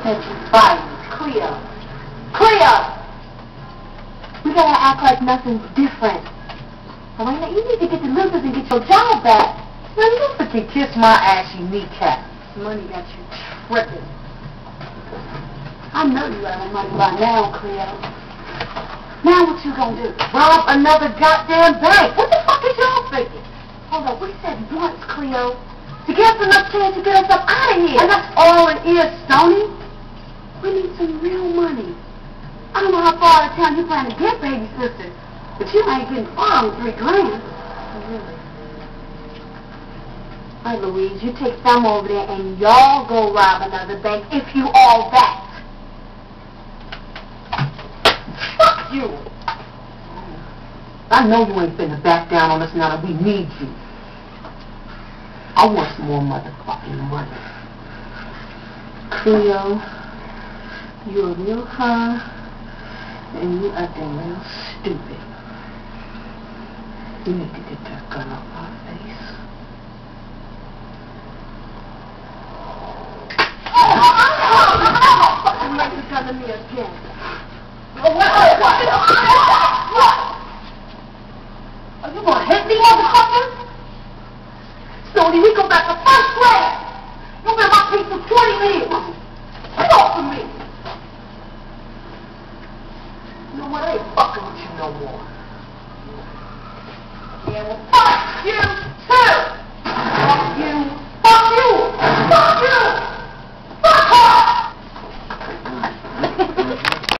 You fight. Cleo. Cleo! We gotta act like nothing's different. Elena, you need to get the losers and get your job back. Now you can kiss my ashy kneecap. Money got you tripping. I know you got money by now, Cleo. Now what you gonna do? Rob another goddamn bank. What the fuck is y'all thinking? Hold on, we said once, Cleo. To give us enough chance to get us up out of here. And that's all it is, Stony. We need some real money. I don't know how far out of town you plan to get, baby sister, but you ain't getting far with three grand. Really? All right, Louise, you take some over there and y'all go rob another bank if you all that. Fuck you. I know you ain't finna back down on us now that we need you. I want some more motherfucking money. Cleo, you're real high and you are acting real stupid. You need to get that gun off my face. You might be telling me again. What? What? What? Are you gonna hit me, motherfucker? Stony, we go back to first grade. You've been my piece for 20 years. Get off of me. You know what? I ain't fucking with you no more. Yeah, well, fuck you.